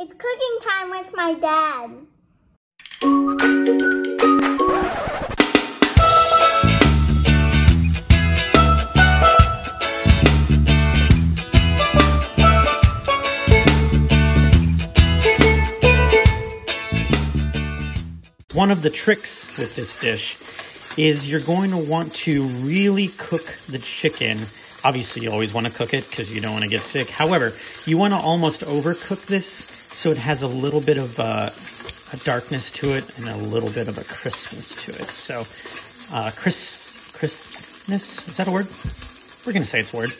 It's cooking time with my dad. One of the tricks with this dish is you're going to want to really cook the chicken. Obviously, you always want to cook it because you don't want to get sick. However, you want to almost overcook this so it has a little bit of uh, a darkness to it and a little bit of a crispness to it. So, uh, crisp, crispness, is that a word? We're going to say it's a word.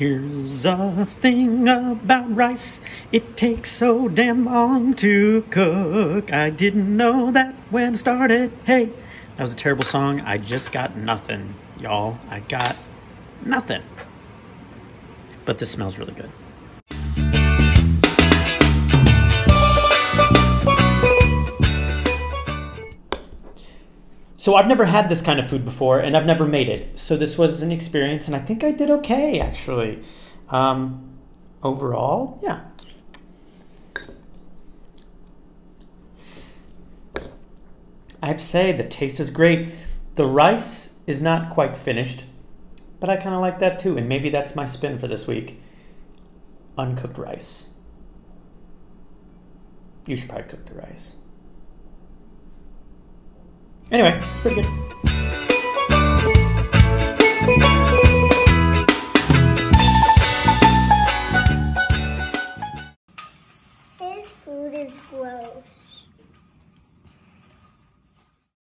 Here's a thing about rice. It takes so damn long to cook. I didn't know that when it started. Hey, that was a terrible song. I just got nothing, y'all. I got nothing. But this smells really good. So I've never had this kind of food before, and I've never made it. So this was an experience, and I think I did okay actually. Um, overall, yeah. I have to say the taste is great. The rice is not quite finished, but I kind of like that too, and maybe that's my spin for this week. Uncooked rice. You should probably cook the rice. Anyway, it's pretty good. This food is gross.